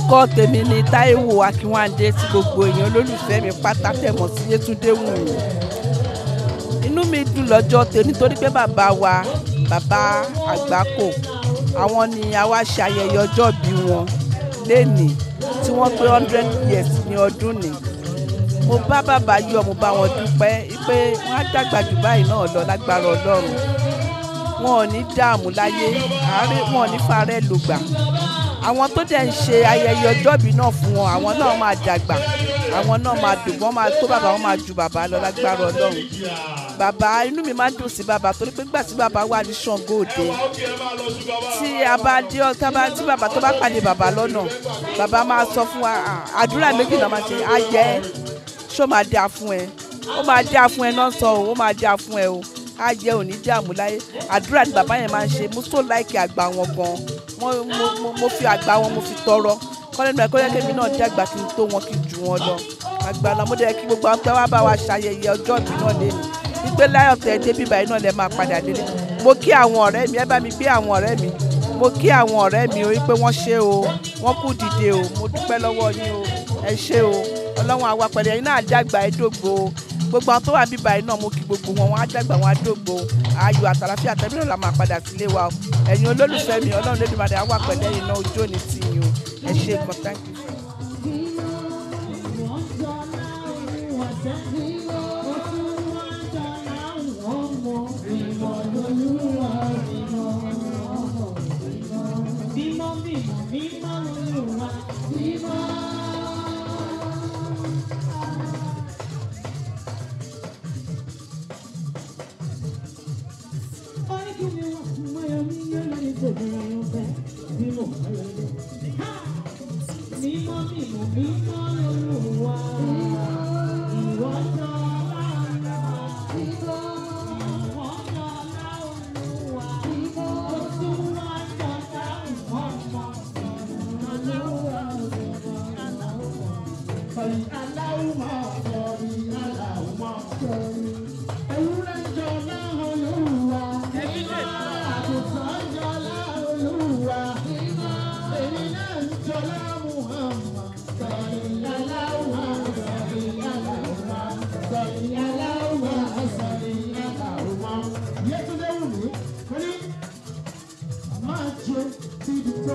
orúkọ tèmi ni Táíwò Akínwándé tí gbogbo èèyàn olólùfẹ́ mi pátá tẹ̀mọ̀ sí Yétúndé Wùmí inú mi dùn lọ́jọ́ tèmi torí pé bàbá wa bàbá Àgbákò àwọn ni a wá ṣe ayẹyẹ ọjọ́ bí wọn lénìí tí wọ́n pé hundred years ní ọdún ni. Mo bá bàbá yọ̀ mo bá wọn dúpẹ́ pé wọ́n á dàgbà jù báyìí náà lọ lágbára Ọlọ́run. Wọn ò ní dààmú láyé àárẹ̀ wọn ò ní farẹ́ lògbà àwọn tó dẹ̀ ń ṣe ayẹyẹ ọjọ́bí náà fún wọn àwọn náà máa dàgbà àwọn náà máa dùn wọ́n máa tó bàbá wọn máa ju bàbá lọ lágbára Ọlọ́run. Bàbá inú mi máa ń dùn sí bàbá torí pé gbà tí bàbá wà ní Ṣàngó Òde tí a bá dé ọtá tí bàbá tó bá pàdé bàbá lọ́nà bàbá máa sọ fún wa àdúrà méjì náà máa ṣe ayẹ ṣó máa dáa fún ẹ? Ó máa dáa fún ẹ náà sọ ó máa dáa fún ẹ o ayẹ ò ní dààmú láyé. Àdúrà ni bàbá yẹn máa ń ṣe. Mo so láìkì àgbà wọn gan. Mo fi àgbà wọn mo fi tọrọ. Kọ́lẹ́nu ẹ̀kọ́ yẹ kémi náà dàgbà kí n tó wọn kí n jù wọn lọ. Àgbà náà mo dẹ̀ kí gbogbo àwọn pẹ́ wá bá wa ṣayẹyẹ ọjọ́ ìbí náà lẹ́nu wípé láyọ̀ tẹ̀ dé bíbá iná lẹ́ máa padà délé mo kí àwọn ọ̀rẹ́ mi ẹ bá mi gbé àwọn ọ̀rẹ́ mi. Mo kí àwọn ọ̀rẹ́ mi o wípé wọ́n ṣe o. Wọ́n kú dìde o. Mo dúpẹ́ lọ́wọ́ yín o. Ẹ ṣe o. Ọlọ́run àwa pẹ̀lú ẹ̀yin náà gbogbo àwọn tó wà bíbá iná mo kí gbogbo wọn wọn á dàgbà wọn á dògbò. Ayọ̀ àtàlàfíà tẹ̀mínà la máa padà sílé wa o. Ẹ̀yin olólùfẹ́ mi ọlọ́run lódìmọ̀dé àwa pẹ̀lú ẹ̀yin ojú òní tì yín o. Ẹ ṣe gan thank you. Aláwùmọ̀ sọ̀rí aláwùmọ̀ sọ̀rí.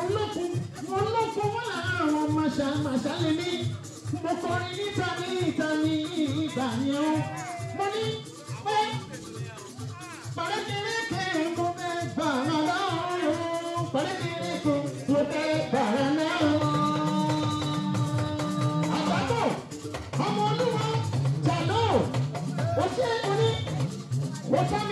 olókun olókun wọn lára àwọn màṣà màṣà lè ní mo kọrin níta ní ìta ní ìgbà yẹn o mo ní pé pàrẹ́kẹ̀rẹ́ kẹrin mo fẹ́ gbà rárá o pàrẹ́kẹ̀rẹ́ kò mo fẹ́ gbà rárá o. àbábọ̀ ọmọ olúwa jàdó o ṣe é mo ní mo fẹ́ mi.